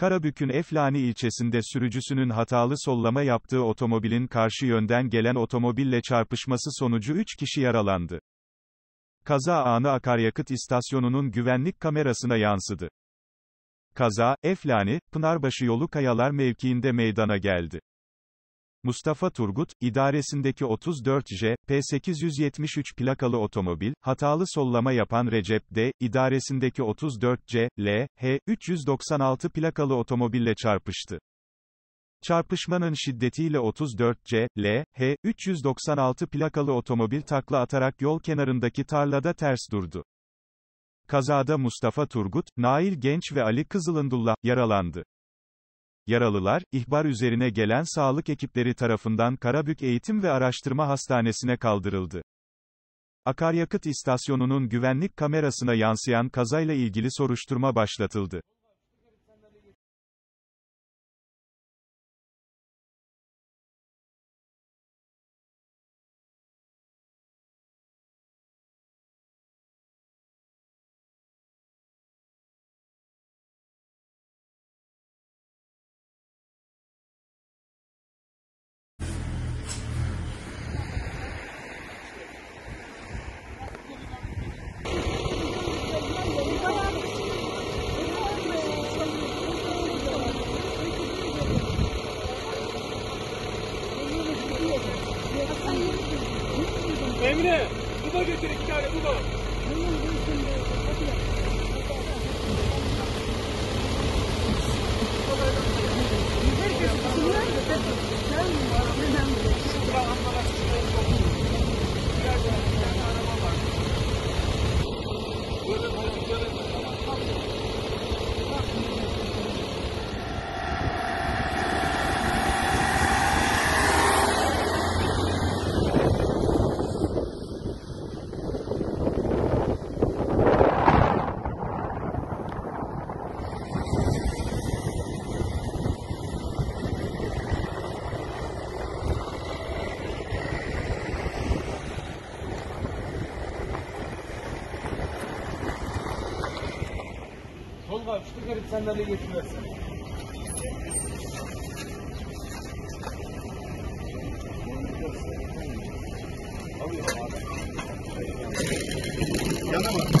Karabük'ün Eflani ilçesinde sürücüsünün hatalı sollama yaptığı otomobilin karşı yönden gelen otomobille çarpışması sonucu 3 kişi yaralandı. Kaza anı akaryakıt istasyonunun güvenlik kamerasına yansıdı. Kaza, Eflani, Pınarbaşı yolu Kayalar mevkiinde meydana geldi. Mustafa Turgut, idaresindeki 34J, P873 plakalı otomobil, hatalı sollama yapan Recep D, idaresindeki 34C, L, H, 396 plakalı otomobille çarpıştı. Çarpışmanın şiddetiyle 34C, L, H, 396 plakalı otomobil takla atarak yol kenarındaki tarlada ters durdu. Kazada Mustafa Turgut, Nail Genç ve Ali Kızılındullah, yaralandı. Yaralılar, ihbar üzerine gelen sağlık ekipleri tarafından Karabük Eğitim ve Araştırma Hastanesi'ne kaldırıldı. Akaryakıt istasyonunun güvenlik kamerasına yansıyan kazayla ilgili soruşturma başlatıldı. Emre, buba getir iki tane buba. Tolga şu garip sandalye getiriversin. Yanıma.